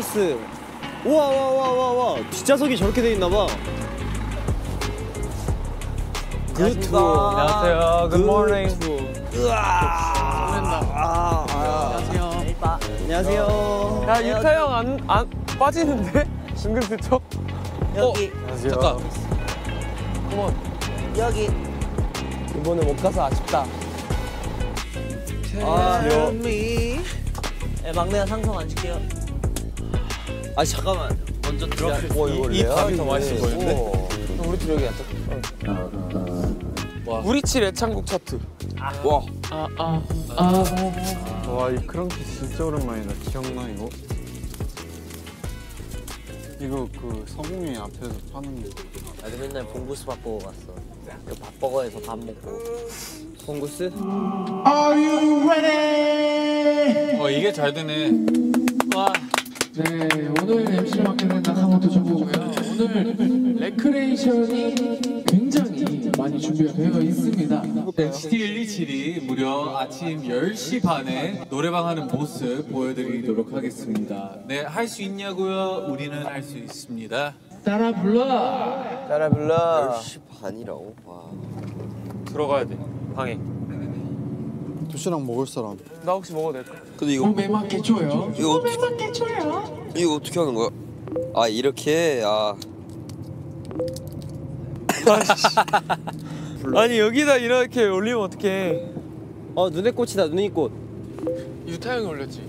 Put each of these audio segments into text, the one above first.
와 투어버스. 우와 와와와 와. 뒷좌석이 저렇게 돼 있나 봐. 그 투어. 안녕하세요. 그 Good morning. 투어. 으아. 아, 아. 안녕하세요. 야 유타 형안 안 빠지는데? 은근슬쩍? 여기 잠깐. 여기 이번에 못 가서 아쉽다. 아, 요. 네, 막내가 상성 안 줄게요 아 잠깐만. 먼저 들어가. 이, 이 밥이 더 맛있어 보이는데? 우리 둘 여기 앉자. 우리 칠 애창곡 차트. 와. 와, 이 크런키 진짜 오랜만이다. 기억나, 이거? 이거 그 서공이 앞에서 파는 거. 나도 맨날 봉구스 밥 보고 갔어 그 밥버거에서 밥 먹고 봉구스? 어 이게 잘 되네. 네, 오늘 MC를 맡게 된 나카모토 정우고요. 오늘 레크레이션이 굉장히 많이 준비가 되어 있습니다. NCT 127이 무려 아침 10시 반에 노래방 하는 모습 보여드리도록 하겠습니다. 네, 할 수 있냐고요? 우리는 할 수 있습니다. 따라 불러! 따라 불러. 10시 반이라고? 와. 들어가야 돼. 방에. 도시락 먹을 사람. 나 혹시 먹어도 될까? 근데 이거 몸에 맞게 줘요. 이거 어떻게 이거 어떻게 하는 거야? 아 이렇게 아 아니 여기다 이렇게 올리면 어떡해. 어 눈의 꽃이다 눈의 꽃. 유타 형이 올렸지.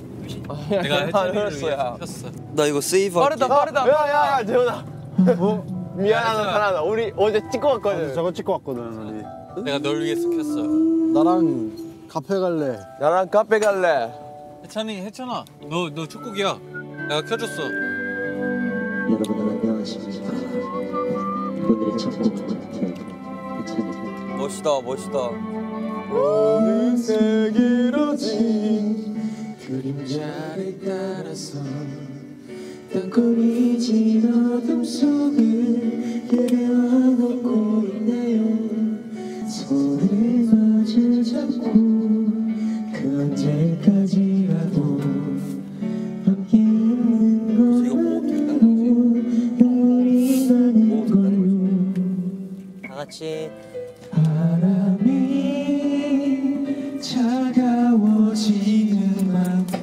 내가 안 해찬이를 위해. 나 이거 세이브 빠르다 빠르다. 야야야 재훈아 미안하다 사랑하다 우리 어제 찍고 왔거든 저거 찍고 왔거든, 우리. 내가 널 위해서 켰어. 나랑 카페 갈래. 나랑 카페 갈래. 해찬이, 해찬아, 너 너 축구기야. 내가 켜줬어. 여러분 안녕하십니까 오늘의 첫 곡은 멋있다 멋있다. 그림자를 따라서 땅콩이 진 어둠 속을 예배와 걷고 있네요 손을 마주 잡고 그 언제까지라도 함께 있는 이거 뭐 어떻게 따는 걸로 영원히 가는 걸로. 다 같이. 바람이 차가워지는 만큼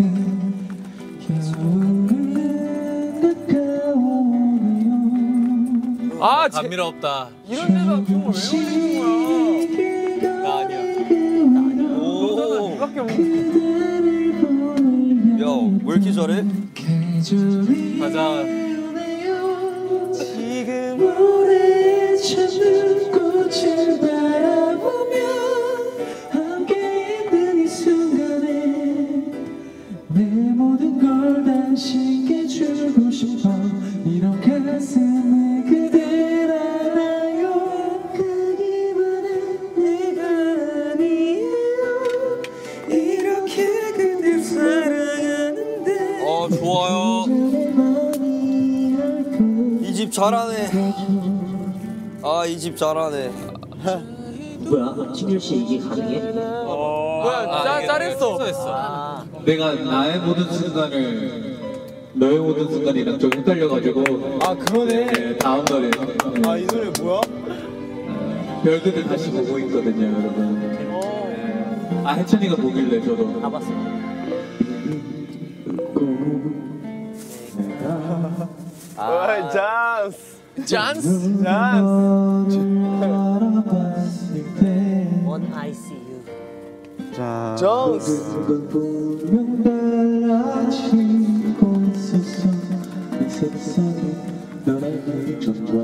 겨울은 가까워오네요. 아 제, 감미롭다. 이런 데다 춤을 왜 잘하네. 뭐야? 진열 씨 이게 가능해? 뭐야 짜 짤했어. 했어. 아. 내가 나의 모든 순간을 너의 모든 순간이랑 좀 헷갈려가지고. 아 그러네. 네, 다음 노래 아 이 노래 뭐야? 별들을 다시 보고 있거든요 여러분. 아 해찬이가 보길래 저도. 다 봤어 아. 찬스 찬스. 찬스 원 ICU 자. 정스 분명 달라지고 있었어 이 세상에 너의 전과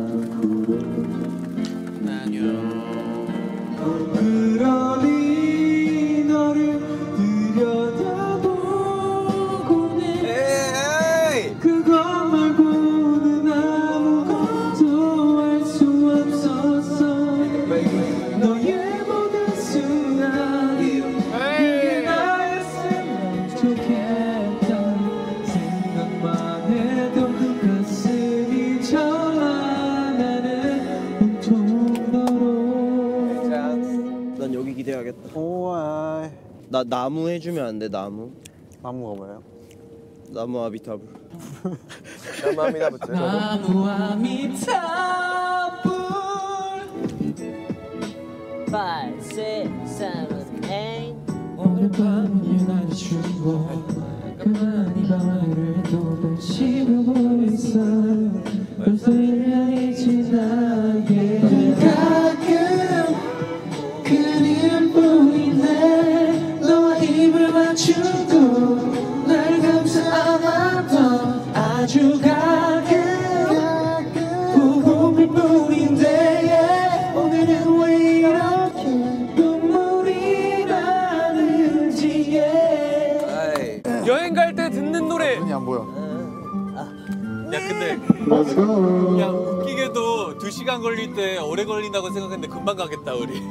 나 나무 해주면 안 돼 나무? 나무가 뭐예요? 나무. 나무 아미타불 Five, six, seven, eight. 오늘 밤은 유난히 추워 가만히 밤을 또 씹어보고 있어 벌써 1년이 지나게 아주 가끔 부부일 뿐인데 오늘은 왜 이렇게 눈물이 나는지 아이 여행 갈 때 듣는 노래. 눈이 안 보여. 야 근데 야 웃기게도 2 시간 걸릴 때 오래 걸린다고 생각했는데 금방 가겠다 우리.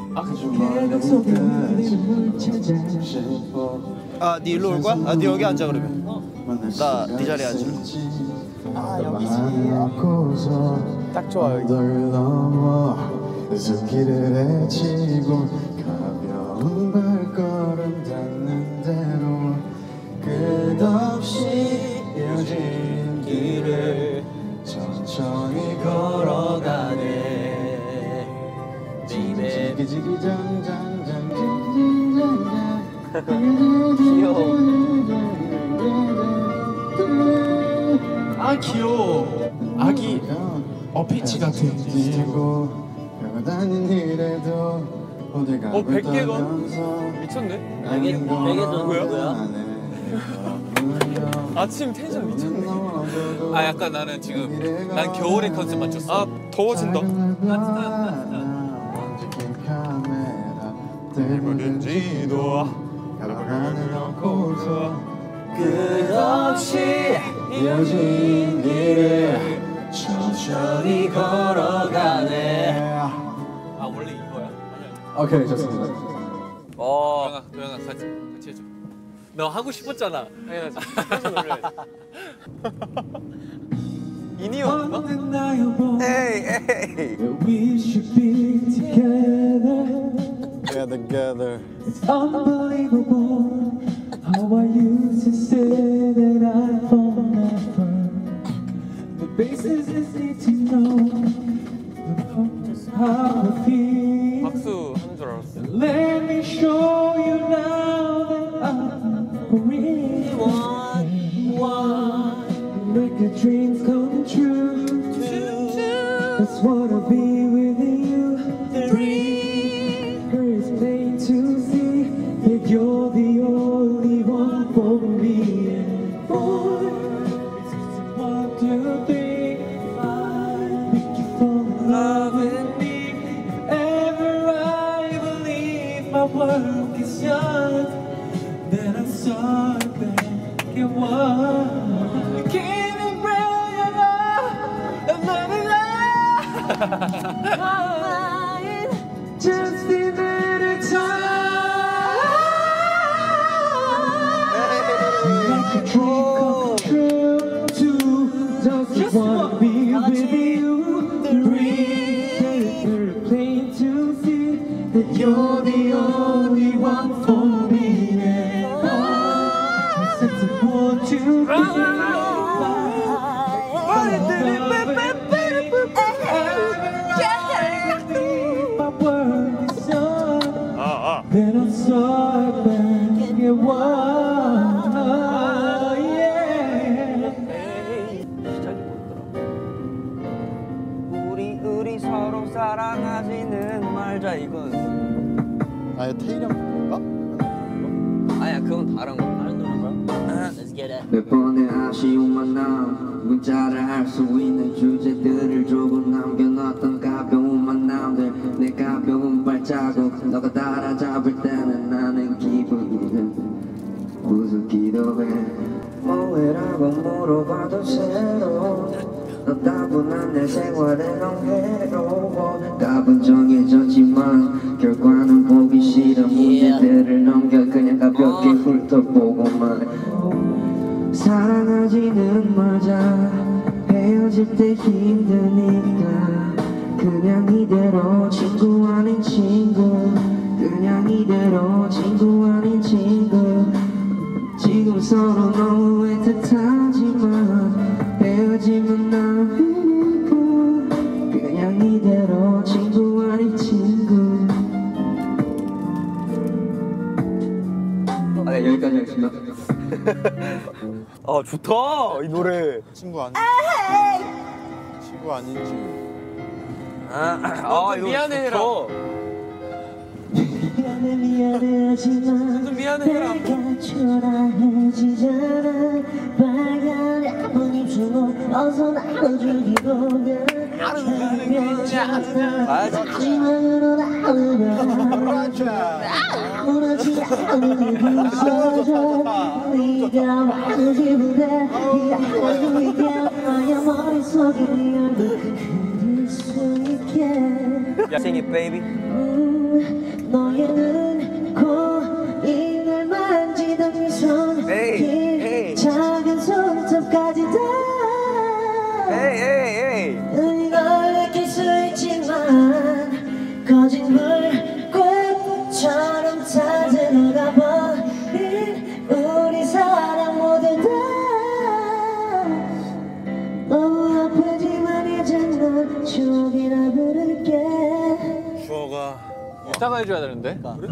아, 네 일로 올 거야? 아, 네 여기 앉아 그러면. 나 네 자리에 앉 아. 딱 좋아 여기. 널 넘어 숲길을 헤치고 귀여워 아기 어피치 가고 어, 백개가? 떠면서 미쳤네. 베개, 베개도 누구야? 누구야? 아침 텐션 미쳤네. 아 약간 나는 지금 난 겨울의 컨셉 맞췄어. 아 더워진다. 들문지도 가방안을 넣고서 끝없이 이어진 길을 천천히 걸어가네. 아 원래 이거야. 오케이 좋습니다 어. 도영아 도영아 같이 같이 해줘. 너 하고 싶었잖아. 나 여보 에이 에이. We should be together Together together It's unbelievable how I used to say that I fall never. The basis is need to know the purpose how I feel. 박수 하는 줄 알았어. Let me show you now that I'm for real. One, one, Make your dreams come true. That's what I'll be Just a minute time. Make a dream come true. Two, just wanna be with you. Three, very plain to see that you're the only one for me. And I want to be My 문 이대로 친구 아닌 친구. 아 네, 여기까지 하겠습니다. 아 좋다 이 노래. 친구 아닌 아, 친구 아닌 친구 아아 미안해라. 미안해 미안해 하지만 미안해라. 내가 초라해지잖아. 빨간 아픈 입술로 어서 나눠주기로. 내 Sing it, baby. 이따가 해줘야 되는데. 그래?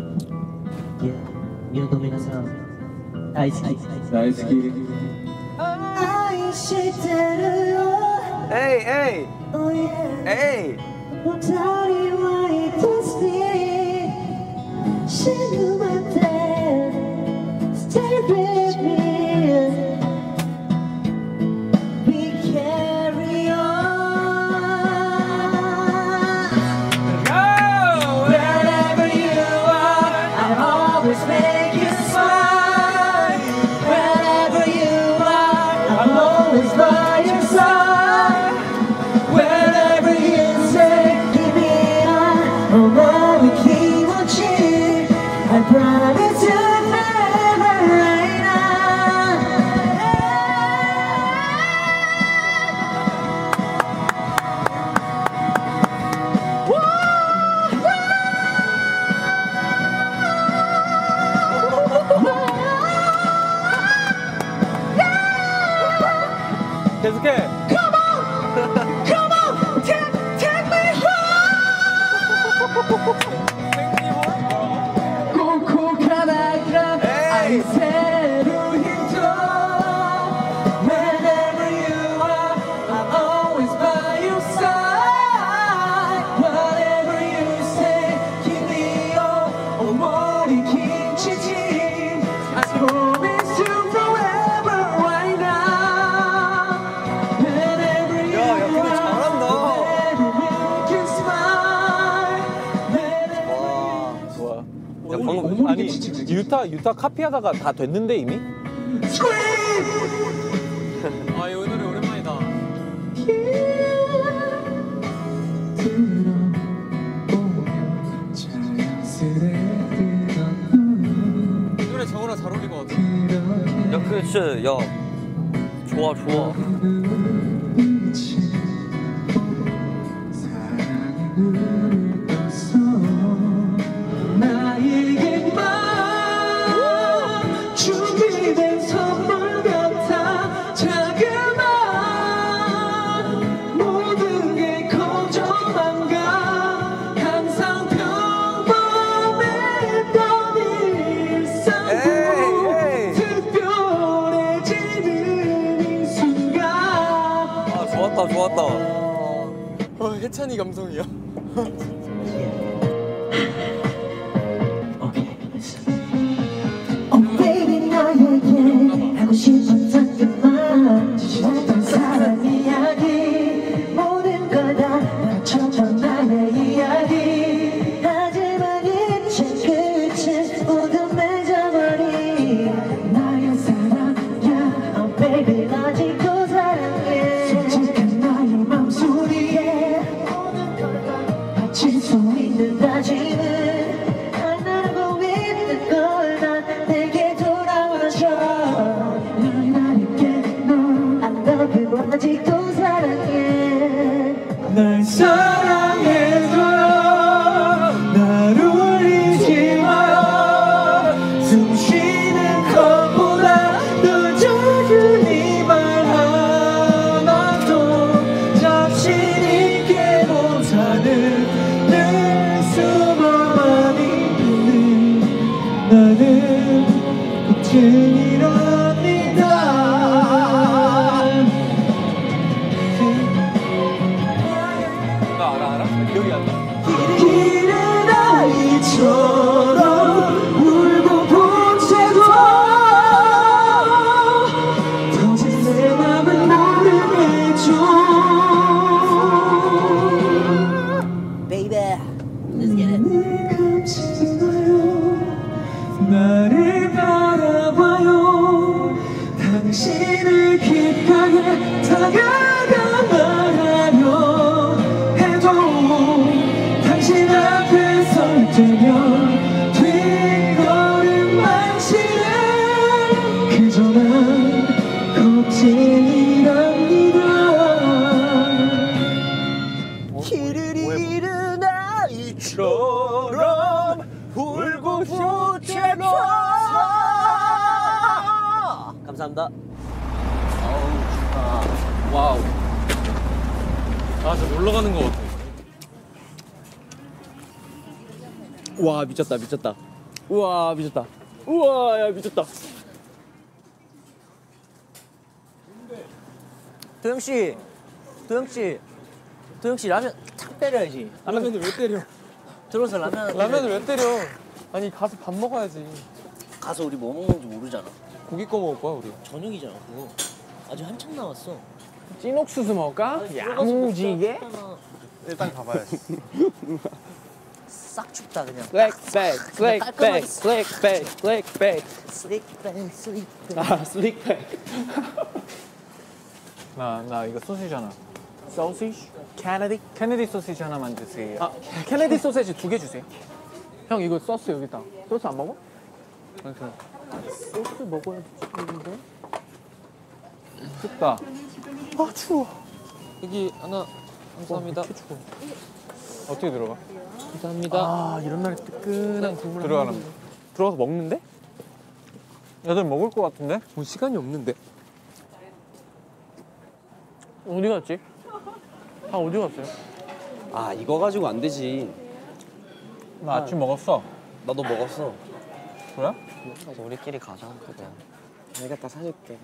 방금 아니 유타 유타 카피하다가 다 됐는데 이미? 아 이 노래 오랜만이다. 노래 정우랑 잘 어울릴 것 같아. 야 그치 야 좋아 좋아. 해찬이 감성이야. 감사합니다. 어우 좋다. Wow. 아, 저 놀러 가는 거 같아. 와 미쳤다 미쳤다. 우와 미쳤다. 우와 야 미쳤다. 도영 씨, 도영 씨, 도영 씨 라면 탁 때려야지. 라면을 왜 때려? 들어서 라면 라면을. 왜 때려? 아니, 가서 밥 먹어야지. 가서 우리 뭐 먹는지 모르잖아. 고기 구워 먹을 거야, 우리. 저녁이잖아 그거. 아직 한참 남았어. 찐옥수수 먹을까? 야무지게? 일단 가봐야지 싹 춥다 그냥. slick back, slick back, slick back, 슬릭백. 슬릭백, 슬릭백. 아, 슬릭백. 나, 나 이거 소시지 하나. 소시지? 캐네디? 캐네디 소시지 하나만 주세요. 아, 캐네디 소시지 두 개 주세요. 형, 이거 소스 여기다. 소스 안 먹어? 소스 먹어야 되는데? 춥다. 아, 추워. 여기 하나, 감사합니다. 어떻게 들어가? 감사합니다. 아, 이런 날에 뜨끈한 국물. 들어가는 들어가서 먹는데? 애들 먹을 것 같은데? 뭐 시간이 없는데. 어디 갔지? 아 어디 갔어요? 아 이거 가지고 안 되지 나 아침 먹었어. 나도 먹었어 그래? 우리끼리 가자 그래 내가 다 사줄게.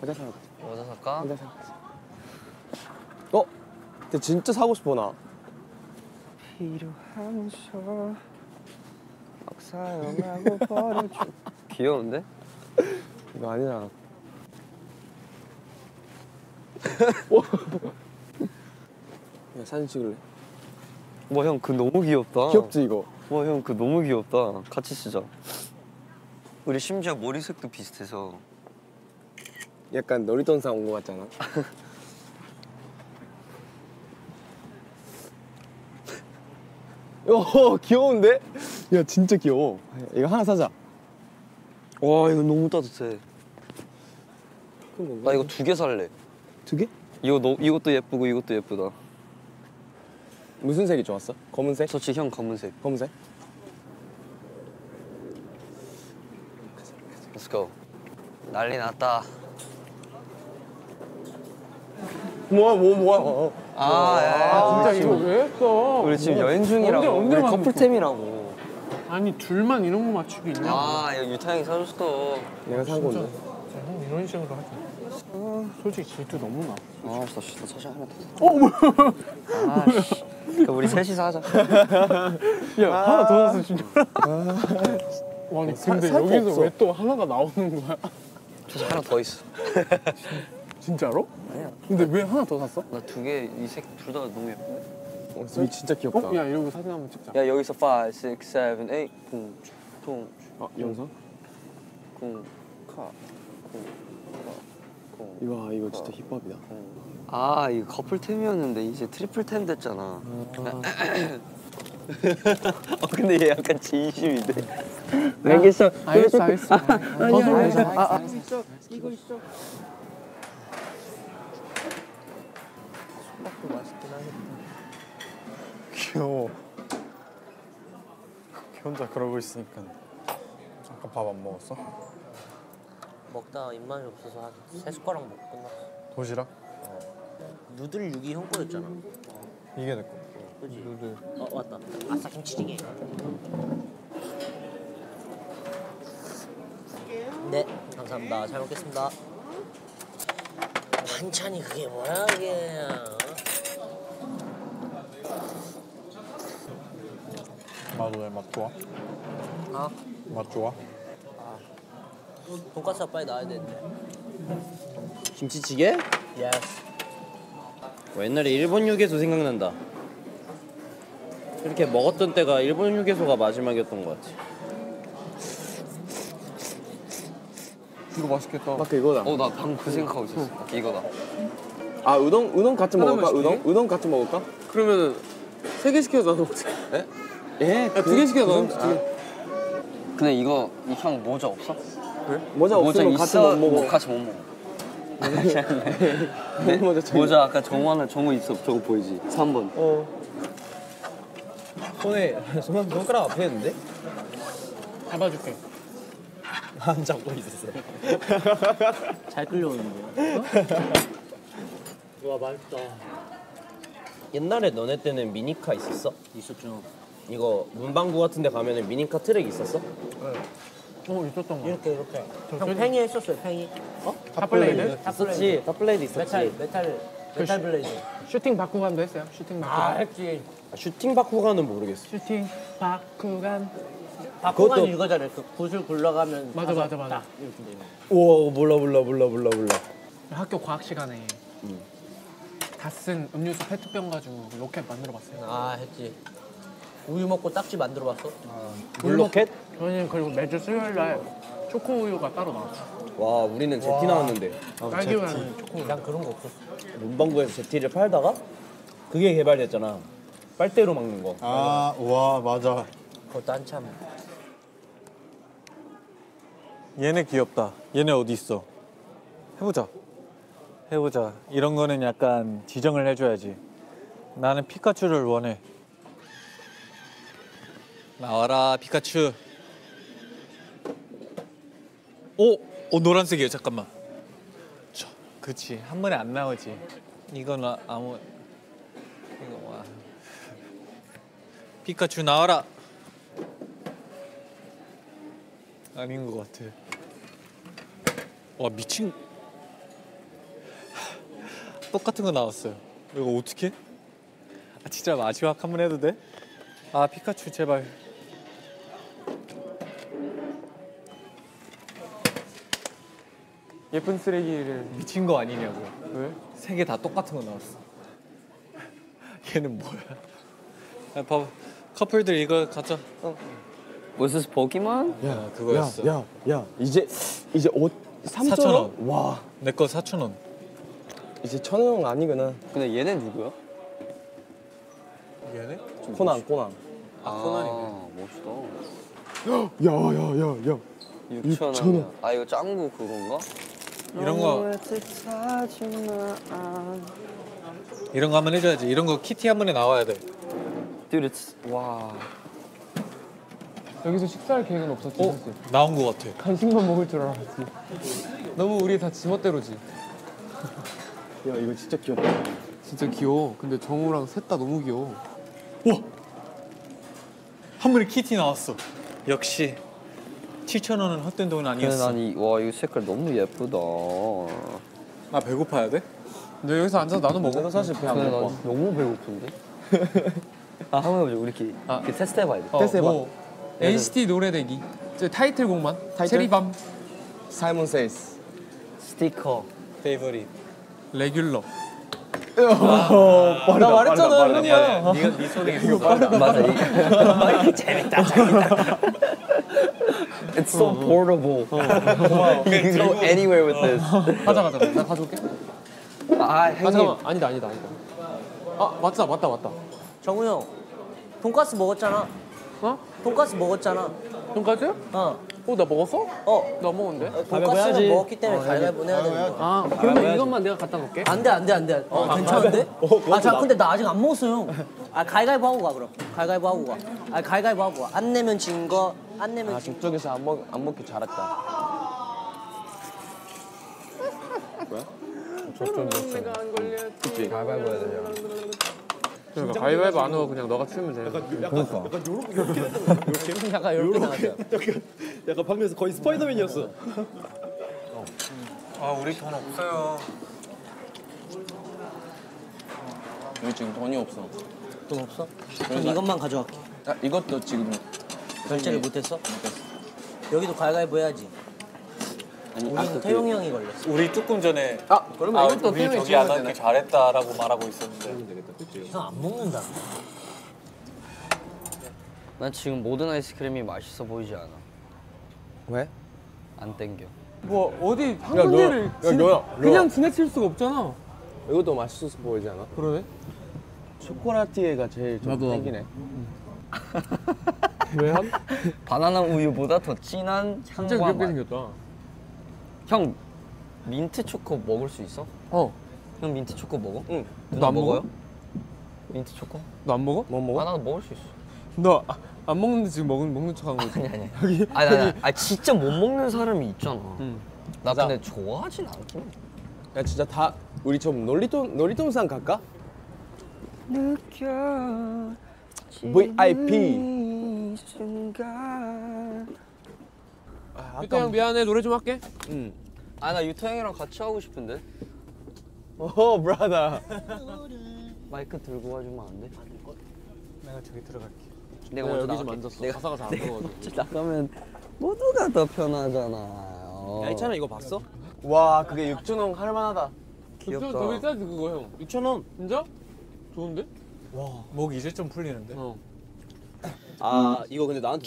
과자 사. 여자 살까? 과자 사. 어? 근데 진짜 사고 싶어 나. 귀여운데? 이거 아니잖아. 야, 사진 찍을래? 와 형 그 너무 귀엽다 귀엽지 이거? 와 형 그 너무 귀엽다 같이 쓰자 우리 심지어 머리색도 비슷해서 약간 놀이동산 온 거 같잖아. 어 귀여운데? 야 진짜 귀여워. 이거 하나 사자. 와 이거 너무 따뜻해 나 이거 두 개 살래 두 개? 이거 너, 이것도 예쁘고 이것도 예쁘다 무슨 색이 좋았어? 검은색? 서치 형 검은색 검은색? Let's go 난리 났다 뭐야 뭐 뭐야? 어. 아, 야, 진짜 이거 왜 했어? 우리 지금 여행 중이라고 언제, 언제 우리? 커플템이라고 아니 둘만 이런 거 맞추기 있냐? 아 이거 유타 형이 사줬어 내가 산 건데. 형 이런 식으로 하지. 아, 솔직히 질투 너무 나. 아, 나 진짜 사실 하나 더. 어, 뭐야? 아, 씨. 그럼 우리 셋이서 하자. 야 하나 더 샀어 진짜. 와, 아니 살- 근데 여기서. 왜 또 하나가 나오는 거야? 사실 하나 더 있어. 진짜로? 아니야. 근데 왜 하나 더 샀어? 나 두 개, 이 색 둘 다 너무 예쁜데? 어, 이 진짜 귀엽다. 어? 야 이러고 사진 한번 찍자. 야, 여기서 5, 6, 7, 8, 쿵, 퉁, 아 영상? 쿵, 카, 쿵, 카, 쿵, 이와 이거 진짜 힙합이다. 쿵. 아, 이거 커플템이었는데 이제 트리플템 됐잖아. 어, 근데 얘 약간 진심인데. 알겠어. 알겠어 알겠어. 아니야 알겠어. 아, 아. 귀여워 혼자 그러고 있으니까 아까 밥 안 먹었어? 먹다가 입맛이 없어서 한 세 숟가락 먹고 끝났어. 도시락? 누들 육이 형 거였잖아. 이게 내 거 그지? 누들. 어 맞다. 아싸 김치찌개. 네, 감사합니다. 잘 먹겠습니다. 반찬이 그게 뭐야 이게? 나도 왜맛 좋아? 아, 맛 좋아? 돈까스 빨리 나와야 되는데. 김치찌개? Yes. 어, 옛날에 일본 휴게소 생각난다. 이렇게 먹었던 때가 일본 휴게소가 마지막이었던 것 같아. 이거 맛있겠다. 막 이거다. 어 나 방금 그 생각하고 있었어. 이거다. 아 우동 우동 같이 먹을까? 시키게? 우동 우동 같이 먹을까? 그러면은 세개 시켜서 나도 먹자. 예. 두개 시켜서 나도 먹자. 근데 이거 이형 모자 없어? 모자 모자 없으면 같이? 못 먹어. 뭐 같이 못 먹어. 네? 모자 참- 모자 아까 정우 하나 정우 있어. 저거 보이지? 3번. 손에 손 손가락 아프겠는데? 잡아줄게. 안 잡고 있었어. 잘 끌려오는데요. 와 맛있다. 옛날에 너네 때는 미니카 있었어? 있었죠. 이거 문방구 같은 데 가면은 미니카 트랙 있었어? 어 있었던 거. 이렇게 이렇게. 형 팽이 했었어요 팽이. 탑블레이드? 있었지. 탑블레이드 있었지. 메탈 메탈 메탈 블레이드. 슈팅 바쿠간도 했어요. 슈팅 바쿠간. 아 했지. 슈팅 바쿠간은 모르겠어. 슈팅 바쿠간. 그것도- 이거잖아요. 그 구슬 굴러가면 맞아, 맞아, 맞아. 딱 이렇게 되는. 우와 몰라 몰라 몰라 몰라 몰라. 학교 과학 시간에 다쓴 음료수 페트병 가지고 로켓 만들어 봤어요. 아 했지. 우유 먹고 딱지 만들어 봤어? 물로켓? 저희는 그리고 매주 수요일 날 초코 우유가 따로 나왔어. 와 우리는 제티 나왔는데 딸기 우유는 초코 우유. 난 그런 거 없었어. 문방구에서 제티를 팔다가 그게 개발됐잖아. 빨대로 막는 거. 아, 와, 맞아. 그것도 한참. 얘네 귀엽다. 얘네 어디 있어? 해보자. 해보자. 이런 거는 약간 지정을 해줘야지. 나는 피카츄를 원해. 나와라 피카츄. 오, 오 노란색이에요. 잠깐만. 저, 그치 한 번에 안 나오지. 이거는 아무 이거 와. 피카츄 나와라. 아닌 것 같아. 와 미친. 똑같은 거 나왔어요. 이거 어떻게? 아 진짜 마지막 한 번 해도 돼? 아 피카츄 제발. 예쁜 쓰레기를 미친 거 아니냐고. 왜? 세 개 다 똑같은 거 나왔어. 얘는 뭐야? 야, 봐봐. 커플들 이거 가져. Was this Pokemon? 야, 그거였어. 야, 야, 이제 이제 옷 3천 4,000원. 원? 와, 내거 4천 원. 이제 천원 아니구나. 근데 얘네 누구야? 얘네? 코난, 코난. 아, 코난이네. 멋있다. 야, 야, 야, 야. 6천 원. 아 이거 짱구 그건가? 이런 거 이런 거 한번 해줘야지. 이런 거 키티 한 번에 나와야 돼. Dude, it's 와. 여기서 식사할 계획은 없었지 어? 사실. 나온 거 같아. 간식만 먹을 줄 알았지. 너무 우리 다 지멋대로지. 야, 이거 진짜 귀엽다. 진짜 귀여워. 근데 정우랑 셋 다 너무 귀여워. 한 번에 키티 나왔어. 역시 7천 원은 헛된 돈 근데 아니었어. 난이와 이거 색깔 너무 예쁘다. 아 배고파야 돼? 너 여기서 앉아서 나눠 먹어. 내가 사실 배안 근데 나 고파. 너무 배고픈데. 아 한번 해보자. 우리 이렇게 아. 이렇게 테스트 해봐야 돼. 어, 테스트 해봐. 뭐 NCT 노래 대기. 저 타이틀곡만. 타이틀? 체리밤. 사이먼 세이스. 스티커. 페이버릿. 레귤러. 나 말했잖아, 아니야. 네가 네 손에 이거 빠르다. 맞아. 이게 재밌다. 재밌다. It's so portable. You can go anywhere with this. 가자 가자. 나 가져올게. 아아 형님. 잠깐만. 아니다 아니다 아니다. 아 맞다 맞다 맞다. 정우 형, 돈까스 먹었잖아. 어? 돈까스 먹었잖아. 돈까스? 어, 어 나 먹었어? 어. 나 먹었는데. 돈까스를 먹었기 때문에 가위바위보 해야 되는 거야. 아 그러면 이것만 내가 갖다 놓을게. 안 돼 안 돼 안 돼. 어 괜찮은데? 아 자 근데 나 아직 안 먹었어요. 아 가위바위보 하고 가 그럼. 가위바위보 하고 가. 아 가위바위보 하고 가. 안 내면 진 거. 안 내면 아, 진 거. 저쪽에서 안, 먹, 안 먹기 잘했다. 그 러니까 가위바위보 안 하고 그냥 너가 치우면 돼. 약간 이렇게 나가죠. 약간 방금에서 거의 스파이더맨이었어. 아 우리 돈 없어요. 우리 지금 돈이 없어. 돈 없어? 그럼 이것만 가져갈게. 아, 이것도 지금 결제를 못했어? 여기도 가위바위보 해야지. 아니 우리는 아까 태용이 그, 형이 걸렸어. 우리 조금 전에 아 그러면 아 이것도 우리 저기 안 하길 잘했다라고 말하고 있었는데. 형안 먹는다. 난 지금 모든 아이스크림이 맛있어 보이지 않아. 왜? 안 땡겨. 뭐 어디 한 야, 군데를 그냥. 지나칠 수가 없잖아. 이것도 맛있어서 보이지 않아? 그러네. 초코라티에가 제일 좀 나도, 땡기네. 왜 한? 바나나 우유보다 더 진한 진짜 향과 귀엽게 맛. 생겼다. 형 민트 초코 먹을 수 있어? 어. 형 민트 초코 먹어? 응. 너 안 먹어? 먹어요? 민트 초코? 너 안 먹어? 뭐아 먹어? 나도 먹을 수 있어. 너 안 먹는데 지금 먹는 먹는 척한 거지? 아니 아니. 아니 아니, 아니. 아 진짜 못 먹는 사람이 있잖아. 응. 나 맞아. 근데 좋아하진 않긴 해. 야 진짜 다 우리 좀 놀이동 놀이동산 갈까? 느껴 VIP. 순간. 유타 형 미안해 노래 좀 할게. 응. 아나 유타 형이랑 같이 하고 싶은데. 오 브라더. 마이크 들고 와주면 안 돼? 내가 저기 들어갈게. 내가 내가 먼저 나갈게. 앉았어. 내가 가사가 잘안 들어가지고. 나가면 모두가 더 편하잖아. 어. 야 이찬아 이거 봤어? 와 그게 6천 원 할만하다. 귀엽다. 더 비싸지 그거 형. 6천 원. 진짜? 좋은데? 목 이제 좀 풀리는데. 어. 아 이거 근데 나한테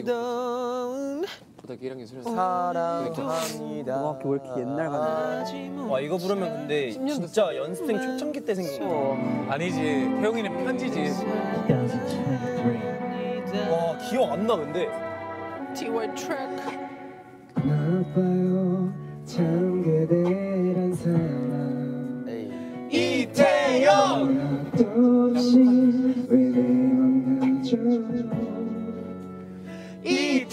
기다리던 고등학교 1학년 수련회 사랑합니다. 고등학교 왜 이렇게 옛날 같냐? 와 이거 부르면 근데 진짜 연습생 초창기 때 생긴 거. 아니지 태용이는 편지지. 와 기억 안 나 근데. 나봐요 참 그대란 사람 없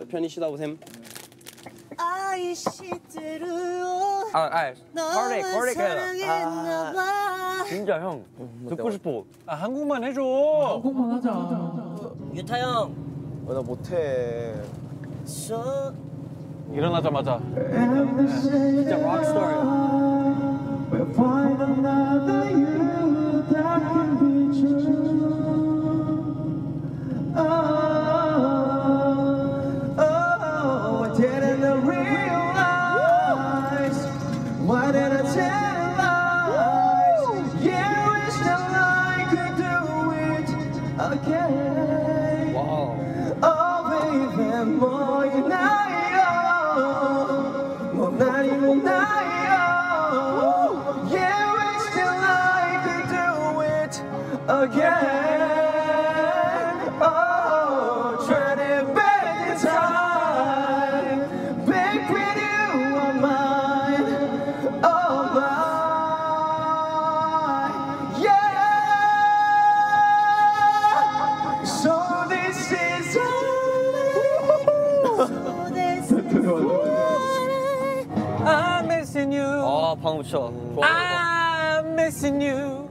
편히 쉬다 보셈. 아이시대로요 아, 아, 코렉, 코렉 해라. 사랑했나봐 진짜 형 듣고 싶어. 아 한국만 해줘. 유타 형. 어, 나 못해. 저 일어나자마자 진짜 락스타야 you. 아 방금 쳐. 좋아. I'm missing you.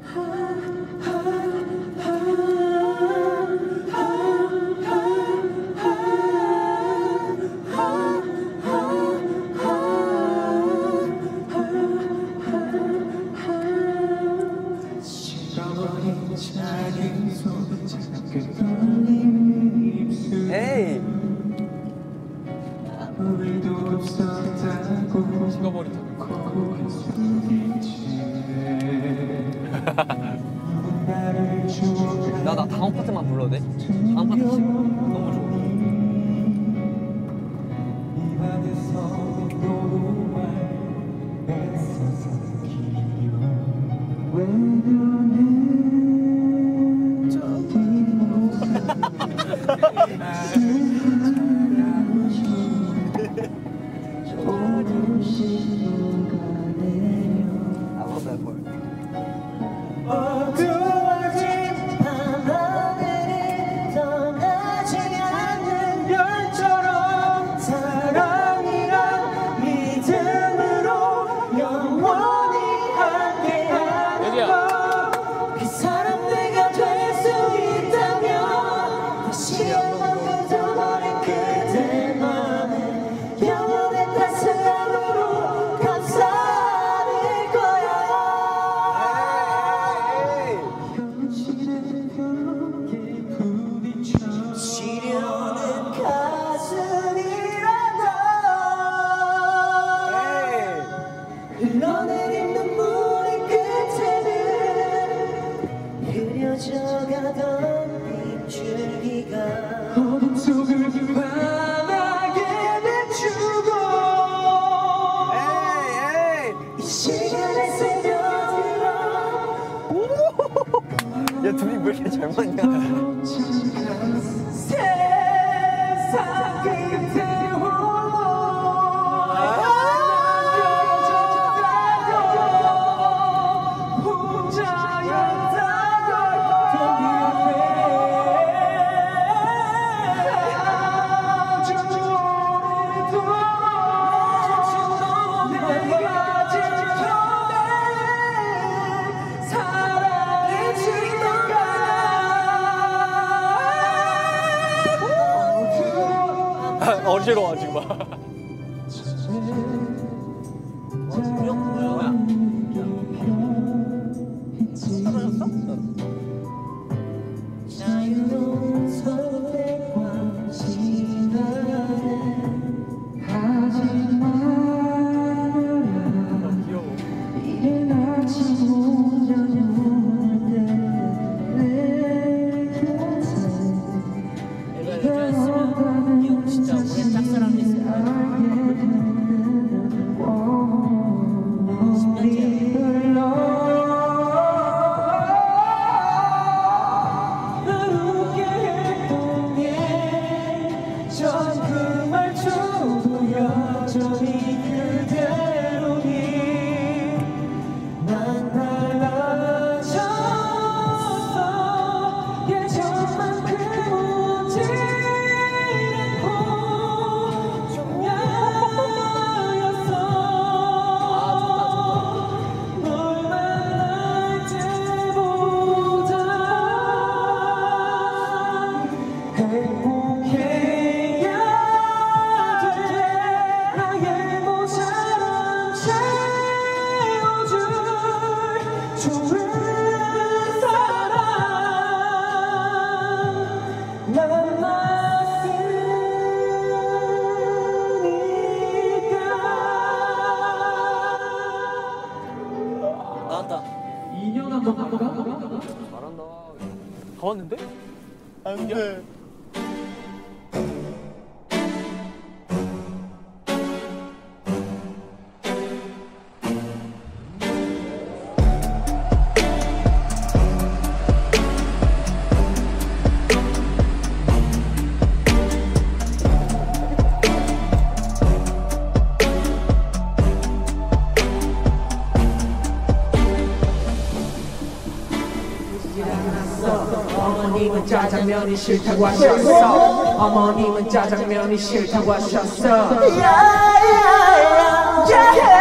짜장면이 싫다고 하셨어. 어머님은 짜장면이 싫다고 하셨어.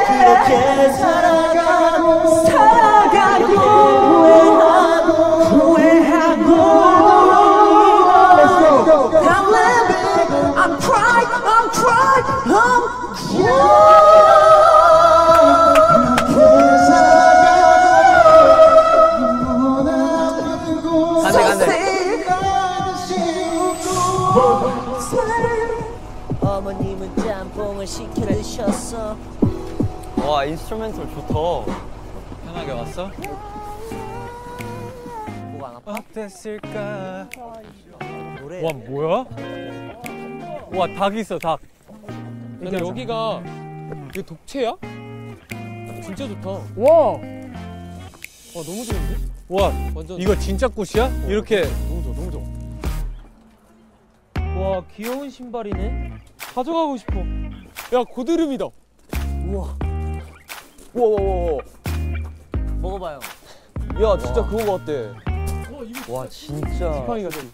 그렇게 살아가고 살아가고 후회하고. 후회하고. I'm crying. I'm crying. I'm crying. 와 인스트루멘털 좋다 편하게 왔어? 뭐가 안 아파? 어땠을까 와 뭐야? 와닭 있어 닭 근데 여기가 이게 독채야? 진짜 좋다 와 와, 너무 좋은데? 와, 완전... 이거 진짜 꽃이야? 어, 이렇게. 너무 좋아, 너무 좋아. 와, 귀여운 신발이네. 가져가고 싶어. 야, 고드름이다. 우와. 우와와와. 먹어봐요. 야 진짜 그거 같대. 와 진짜. 지팡이가 좀.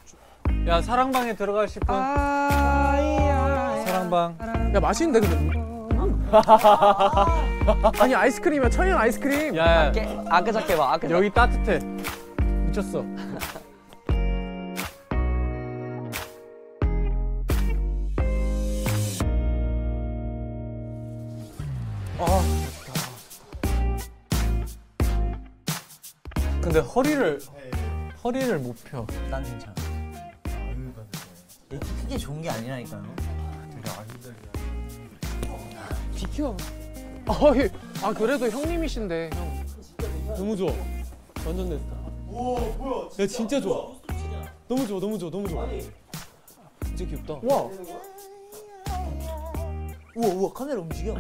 야 사랑방에 들어가실 분? 사랑방. 야 맛있는데 근데. 아니 아이스크림이야 천연 아이스크림. 야, 야 아그작게 봐. 아그작. 여기 따뜻해. 미쳤어. 근데 허리를 허리를 못 펴. 난 괜찮아. 이게 크게 좋은 게 아니라니까요. 비켜. 아이, 아 그래도 형님이신데 형. 너무 좋아. 완전 내 스타일. 오 뭐야? 야 진짜 좋아. 너무 좋아, 너무 좋아, 너무 좋아. 진짜 귀엽다. 와. 우와 우와 카메라 움직여.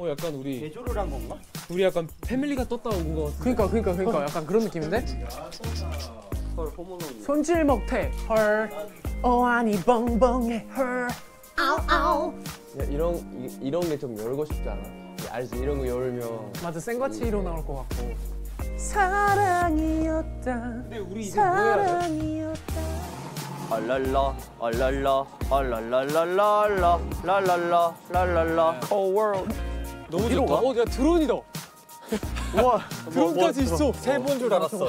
어 약간 우리 개조를 한 건가? 우리 약간 패밀리가 떴다 온 거 같아. 그러니까 그러니까 그러니까 약간 그런 느낌인데? 손질 먹태 헐 어안이 벙벙해 헐 야, 이런 이, 이런 게 좀 열고 싶지 않아? 야, 알지 이런 거 열면 맞아 생과치로 나올 것 같고 사랑이었다 근데 우리 이제 뭐 해야 돼? 알랄라 알랄라 알랄랄랄랄라 랄랄라 랄랄라 cold world. 너무 좋다. 어, 야 드론이다. 우와. 드론까지 있어. 새인 줄 알았어.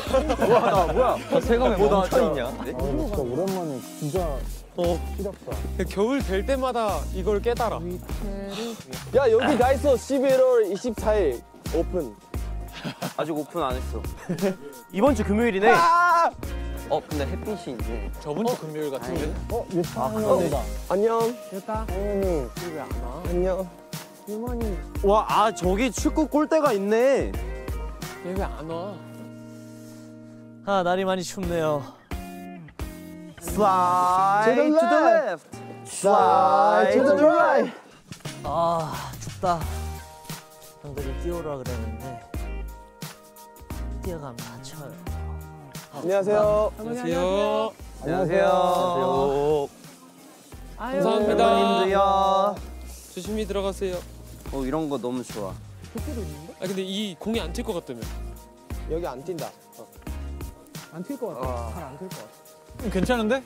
세감에 멈춰 있냐? 야, 겨울 될 때마다 이걸 깨달아. 야 여기 가 있어. 11월 24일 오픈. 아직 오픈 안 했어. 이번 주 금요일이네. 어 근데 햇빛이 있네. 저번 주 금요일 같은데? 아 그러네. 안녕. 당연히 왜안 와? 안녕. 유만이 와, 아 저기 축구 골대가 있네. 얘 왜 안 와? 아 날이 많이 춥네요. Slide To the left. Slide to the right. 아 춥다. 형들이 뛰어오라 그랬는데 뛰어가면 다쳐요. 안녕하세요. 안녕하세요 안녕하세요. 감사합니다 님들요. 조심히 들어가세요 어 이런 거 너무 좋아. 아 근데 이 공이 안 튈 것 같다며 여기 안 튄다. 안튈 것 같아 잘안 튈 것 같아 괜찮은데?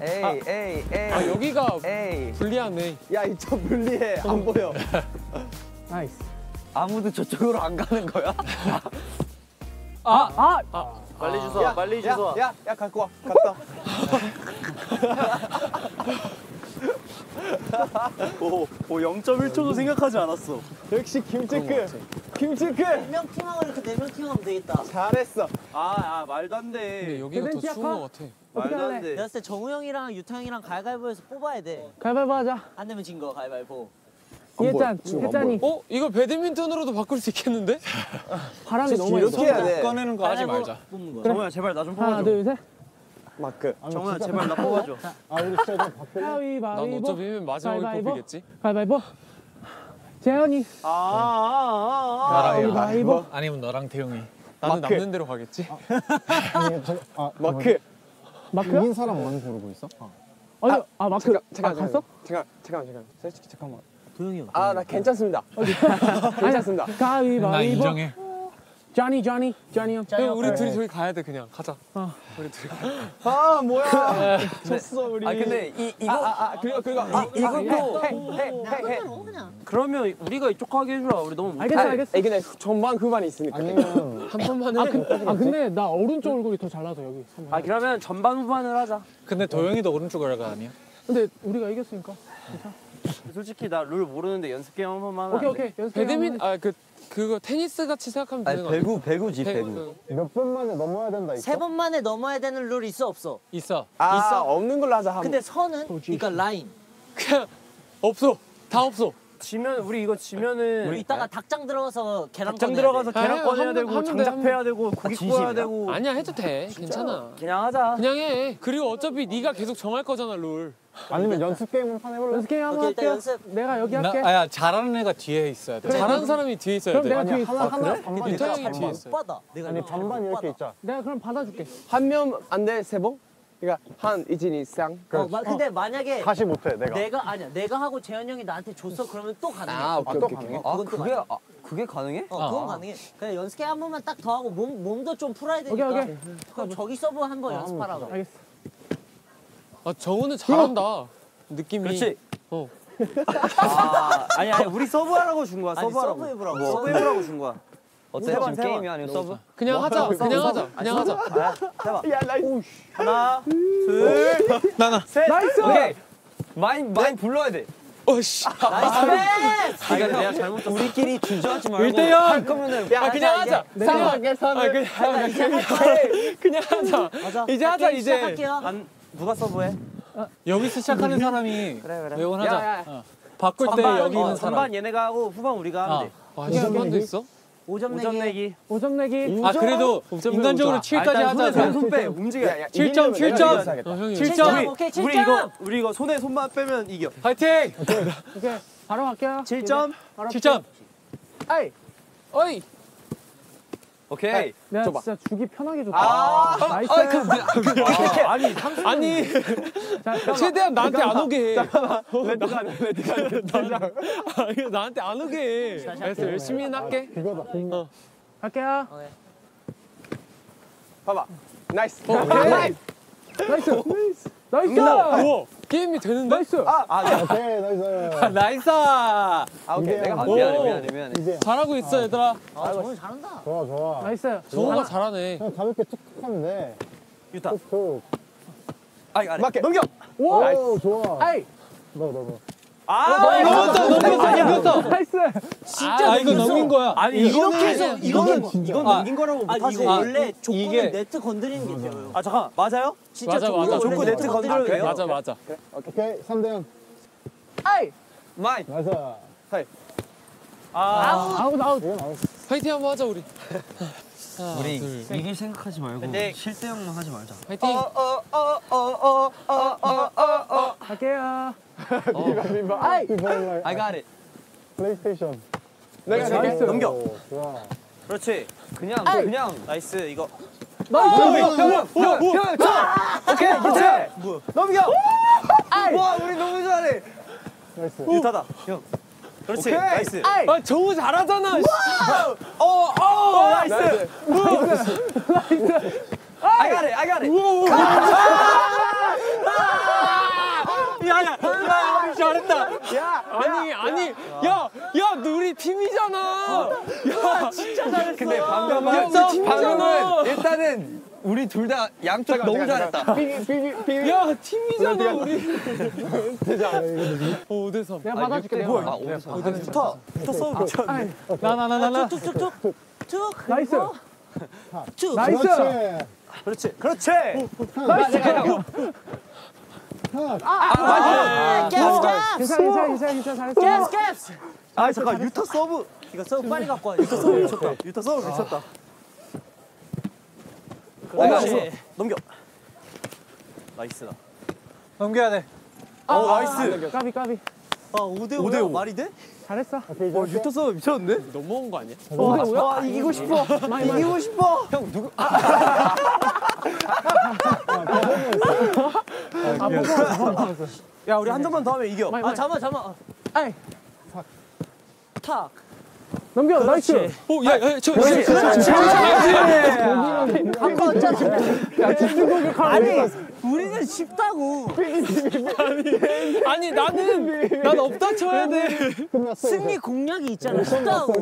에이 에이 에이. 아 여기가 에이. 불리하네 야, 이쪽 불리해. 안 보여. Nice 아무도 저쪽으로 안 가는 거야? 아! 아! 빨리 주소. 빨리 주소. 야, 야, 야, 갖고 와. 갔다. 오, 오 0.1초도 생각하지 않았어. 역시 김치크. 김치크. 네명 팀하고 이렇게 네명 팀하면 되겠다. 잘했어. 아, 아 말도 안 근데 돼. 여기가 더 추운 것 같아 말도 안 내가 돼. 봤을 때 정우 형이랑 유타 형이랑 가위바위보에서 뽑아야 돼. 가위바위보 하자. 안 되면 진 거 가위바위보. 이해짠, 해짠이. 어? 이거 배드민턴으로도 바꿀 수 있겠는데? 바람이 너무 이렇게. 해야 돼. 꺼내는 거 하지 말자. 정우야 제발 나좀 하나, 뽑아줘. 둘, 셋. 마크. 정우야 제발 나 뽑아줘. 난 가위바위보. 어차피 마지막에 가위바위보. 뽑히겠지 가위바위보. 재현이. 아, 아, 아, 아. 가위바위보. 아니면 너랑 태용이. 나는 마크. 남는 대로 가겠지? 마크. 마크야? 이긴 사람만 고르고 있어? 아니, 아, 마크. 잠깐, 아, 잠깐, 갔어? 잠깐, 잠깐, 잠깐. 솔직히 잠깐만. 도영이 형. 아, 나 괜찮습니다. 괜찮습니다. 나 가위바위보. 인정해. 쩌니, 쩌니, 쩌니 형. 형, 우리 둘이 저기 가야 돼 그냥 가자 우리 둘이 아, 뭐야. 졌어, 우리. 아 근데 이 이거 아, 아, 그리고, 그리고. 아, 이것도 해, 해, 해, 해. 그러면 우리가 이쪽 가게 해주라. 우리 너무 알겠어, 알겠어. 에이, 근데 전반 후반이 있으니까. 한 번만 해 아, 근, 아, 근데 나 오른쪽 얼굴이 더 잘나서 여기. 아 그러면 전반 후반을 하자. 근데 도영이도 오른쪽 얼가 아니야? 근데 우리가 이겼으니까. 솔직히 나 룰 모르는데 연습 게임 한 번만 하면 오케이? 오케이 연습. 배드민 아그 그거 테니스 같이 생각하면 되는 거 아니야? 배구 배구지 배- 배구. 그, 몇분 만에 넘어야 된다 세번 만에 넘어야 되는 룰 있어 없어? 있어. 아, 있어. 없는 걸로 하자. 한 근데 선은 그러니까 라인. 그냥 없어. 다 없어. 지면 우리 이거 지면은 우리 이따가 닭장 들어가서 계란 닭장 들어가서 돼. 계란 아, 꺼내야 한 되고 번, 장작 한 패야 되고 고기 구워야 되고 아니야 해도 돼. 괜찮아. 그냥 하자. 그냥 해. 그리고 어차피 네가 계속 정할 거잖아 룰. 아니면 연습 게임 한판 해볼래? 연습 게임 한번 할게요. 연습. 내가 여기 나, 할게. 아야 잘하는 애가 뒤에 있어야 돼. 잘하는 사람이 뒤에 있어야 그럼 돼. 내가 뒤에 있어. 하나 하나 반반 유타 있자. 형이 뒤에 있어. 오빠다. 내가 아니 반반. 이렇게 있자. 내가 그럼 받아줄게. 한 명 안 돼 세 번? 그러니까 한 이진 이상. 어, 마- 근데 만약에 다시 못해 내가. 내가 아니야 내가 하고 재현 형이 나한테 줬어 그러면 또 가능해. 아, 아, 또 가능해? 아 그건 또 그게 아, 그게 가능해? 어, 그건 가능해. 그냥 연습 게임 한 번만 딱 더 하고 몸 몸도 좀 풀어야 되니까. 오케이, 오케이. 그럼 저기 서브 한 번 연습하라고. 알겠어. 아 정우는 잘한다. 느낌이. 그렇지. 어. 아, 아니 아니 우리 서브하라고 준 거야. 아니, 서브하라고. 서브 해보라고. 서브 해보라고 준 거야. 어때? 세 번, 지금 세 번. 게임이 아니고 서브? 그냥 하자. 그냥 하자. 그냥 하자. 야, nice. 하나, 둘, 나나. 셋. nice. 오케이. mine mine 불러야 돼. 어씨. nice. 아, 이거 내가 잘못 쳤어. 우리끼리 주저하지 말고 일대영. 할 거면은 아 그냥 하자. 그냥 하자. 아 그냥 그냥 그냥 하자. 맞아. 이제 하자 이제. 안 누가 서브해? 여기서 시작하는 사람이 그래 그래. 매번 야, 하자. 야. 어. 바꿀 때 전반, 여기 있는 어, 사람. 전반 얘네가 하고 후반 우리가 하면 아. 돼. 아 이만도 있어? 5점 5점 내기. 내기. 5점 내기. 아 그래도 인간적으로 7까지 하자. 손에 손 빼. 움직여. 7점 7점. 어, 형이 7점. 오케이 7점. 우리 이거 우리 이거 손에 손만 빼면 이겨. 파이팅. 오케이. 바로 갈게요. 7점. 7점. 아이. 어이. 오케이. 내가 진짜 주기 편하게 줬다. 아. nice. 아니 아니 자, 최대한 나한테 안 오게 해. 레드가 레드가 아 이거 나한테 안 오게 해. 알았어 열심히 할게. 그거다. 어. 갈게요. 봐봐. nice. nice. nice. 우와 게임이 되는데? 나이스. 오케이 nice. nice. 아 오케이. 내가 아, 한 미안해 오. 미안해 미안해. 이제 잘하고 있어 얘들아. 아 정우 잘한다. 좋아 좋아. nice. 정우가 잘하네. 그냥 가볍게 툭툭 하면 돼. 유타. 툭툭. 아이 아래. 맞게. 넘겨. 오 좋아. 아이. 너너 너. 아 넘겼어 넘겼어 넘겼어. nice. 아 이거 넘긴 거야. 아니 이렇게 해서 이거는 이거는 이건 아. 넘긴 거라고 아 못하지. 이거 원래 족구는 네트 건드리는 게 돼요. 아 잠깐 맞아요? 진짜 맞아, 족구 맞아. 족구 네트 건드려도 돼요? 맞아 맞아. 오케이 3대 0. 아이. mine. nice. 아 아웃 아웃. 파이팅 한번 하자 우리. 하나, 우리 둘, 이길 생각하지 말고 근데- 칠대영만 하지 말자. 파이팅. 갈게요. 아이. I got it. 플레이스테이션. 내가 nice. 내가 넘겨. 오, 좋아. 그렇지. 그냥 그냥 nice 이거. nice. 오케이 괜찮아. 넘겨. 와 우리 너무 잘해. nice. 유타다. 형. 그렇지. nice. 아 정우 잘하잖아. 씨. 어 nice. I got it. I got it. 야야. 야 아니 아니 야야 우리 팀이잖아. 야 진짜 잘했어. 근데 야, 방금은 우리 팀이잖아. 방금은 일단은 우리 둘 다 양쪽 너무 잘했다. 삐기 삐기 삐기. 야 팀이잖아 우리. 이거. 5대 3. 내가 받아줄게. 내가. 아 오디션. 유타. 유타 서브 미쳤네. 아이. 나나나나나. 툭툭툭 툭. nice. 툭. nice. 그렇지. 그렇지. 그렇지. nice. 아, 캡스 괜찮아 캡스. 괜찮아. 캡스 캡스. 아 잠깐 유타 서브. 이거 서브 빨리 갖고 와. 유타 서브 미쳤다. 유타 서브 미쳤다. 어, nice. 넘겨. nice다. 넘겨야 돼. 어 nice. 까비 까비. 아 5대 5대 5 말이 돼? 잘했어. 오케이 어 서브 미쳤는데? 넘어온 거 아니야? 오대 오야? 와 이기고 싶어. 이기고 싶어. 아 뽑아. 야 우리 한 점만 더 하면 이겨. 아. 잠만 잠만. 아이. 탁. 넘겨. nice. 오야저 아까 왔잖아. 야 집중. 아니 우리는 쉽다고. 아니 나는 난 없다 쳐야 돼. 승리 공략이 있잖아. 쉽다고.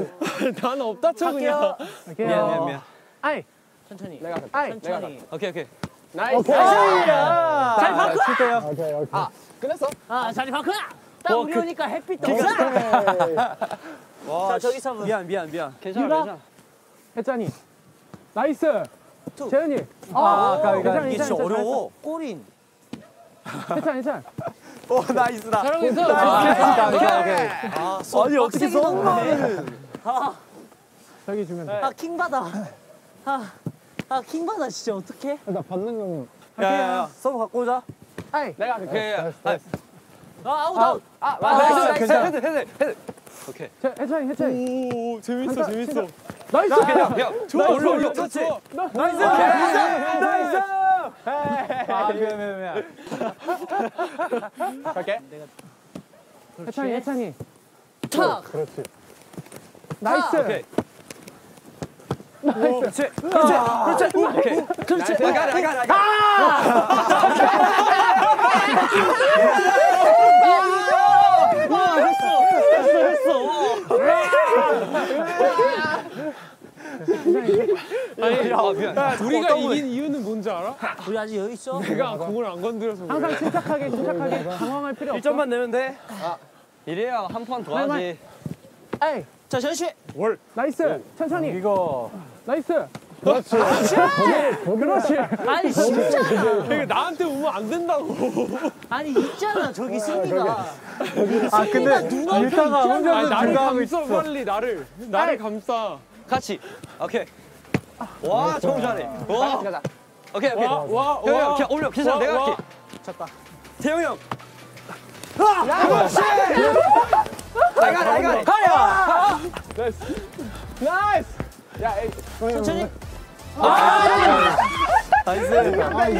난 없다 쳐 그냥. 미안 미안 미안. 아이. 천천히. 내가 아이. 천천히. 오케이 오케이. nice. 잘 바꿔. 칠대오. 오케이 오케이. 끝났어? 아 자리 바꿔. 딱 우리 오니까 햇빛도 없 어. 자 저기서 한번. 미안 미안 미안. 유라 혜찬이 나이스 재현이 아, 괜찮아, 이게 괜찮아, 진짜 괜찮아. 어려워. 꼬린. 혜찬 혜찬 오 나이스다. 잘하고 있어. 아니 어떻게 썸머를? 저기 주면 돼 아 킹 받아. 아, 아 킹 받아 진짜 어떡해? 나 받는 거는 야 야야 썸 갖고 오자. 아이 내가 할게 아 아웃 아웃. 아 nice. head head head 오케이. 해찬이 해찬이. 오 재밌어 재밌어. nice! 좋아 올라 올라 좋지. nice! nice. 아 미안 미안 미안. 갈게. 해찬이 해찬이. 탁. 그렇지. nice! 오케이. 그렇지 그렇지 그렇지 오케이 그렇지. It I got it I got it 우리가 이긴 이유는 뭔지 알아? 우리 아직 여기 있어. 내가 공을 안 건드려서 그래. 항상 침착하게 침착하게 당황할 필요 없어 1점만 내면 돼. 이래야 한 판 더 하지. 에이 자 전씨 nice 천천히 이거 nice 그렇지 그렇지 아니 쉽잖아. 이게 나한테 오면 안 된다고. 아니 있잖아 저기 승리가. 아 근데 유타가 혼자서 나를 감싸 있어. 빨리 나를 나를 감싸. 같이. 오케이. 와, 정 잘해. 와. 오케이, 오케이. 와, 와, 형, 형, 와. 그냥 올려. 괜찮아, 와, 내가 와. 할게. 쳤다. 태용이 형. 나가 나가. nice 천천히. nice. nice.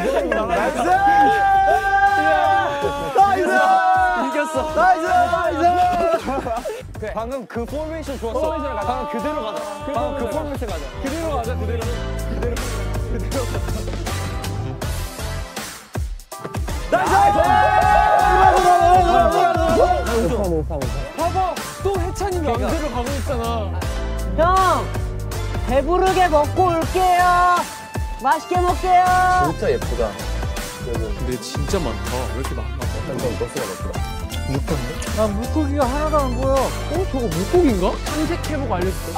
이겼어. nice. nice. 방금 그 포메이션 좋았어. 방금 그대로 가자. 방금 그 포메이션 가자. 그대로 가자 그대로. 봐봐 또 해찬이 맘대로 가고 있잖아. 형 배부르게 먹고 올게요. 맛있게 먹게요. 진짜 예쁘다. 근데 진짜 많다. 왜 이렇게 많아? 나 물고기가 하나도 안 보여 어 저거 물고기인가? 탐색해보고 알려줄게.